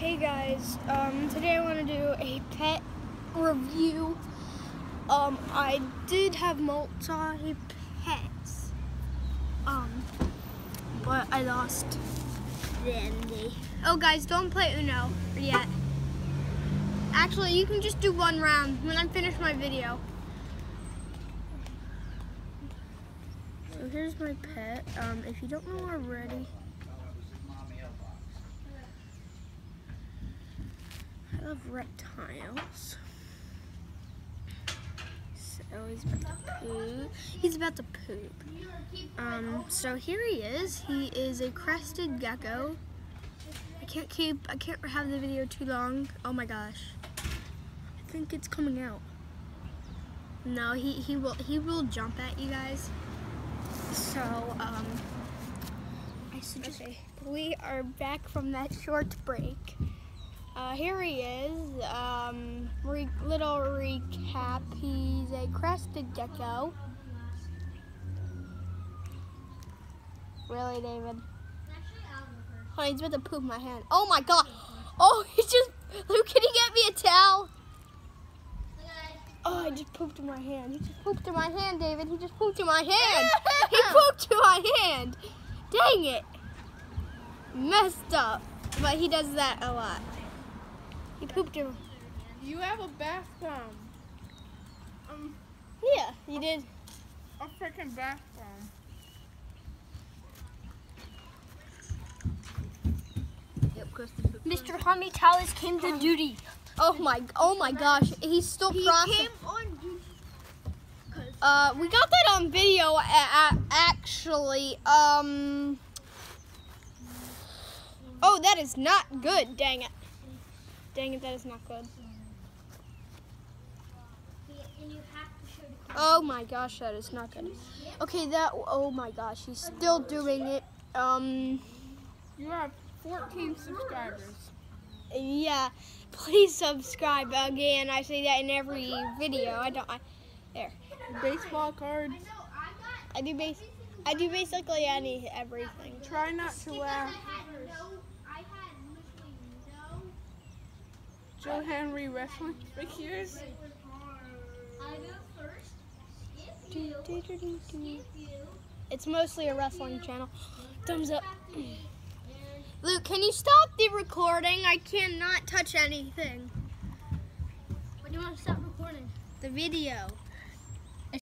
guys, um, today I want to do a pet review. Um, I did have multi pets, um, but I lost Dandy. Oh, guys, don't play Uno yet. Actually, you can just do one round when I finish my video. So here's my pet. Um, if you don't know already. Love reptiles. So he's about to poop. He's about to poop. Um, so here he is. He is a crested gecko. I can't keep, I can't have the video too long. Oh my gosh. I think it's coming out. No, he, he will, he will jump at you guys. So, um, I suggest, okay. we are back from that short break. Uh, here he is. Um, re little recap. He's a crested gecko. Really, David? Oh, he's about to poop my hand. Oh my god! Oh, he just. Luke, can you get me a towel? Oh, I just pooped in my hand. He just pooped in my hand, David. He just pooped in my hand. he pooped in my hand. Dang it. Messed up. But he does that a lot. He pooped him. You have a bath bomb. Um, yeah, you did. A freaking bath bomb. Mr. Hummy Tallis came to duty. Oh my, oh my gosh, he's still he processing. came on duty. Uh, we got that on video, actually. Um. Oh, that is not good. Dang it. Dang it, that is not good. Oh my gosh, that is not good. Okay, that, oh my gosh, he's still doing it. Um. You have 14 subscribers. Yeah, please subscribe again. I say that in every video. I don't, I, there. Baseball cards. I do base, I do basically any, everything. Try not to laugh. Joe Henry wrestling figures. It's mostly a wrestling channel. Thumbs up. Luke, can you stop the recording? I cannot touch anything. What do you want to stop recording? The video.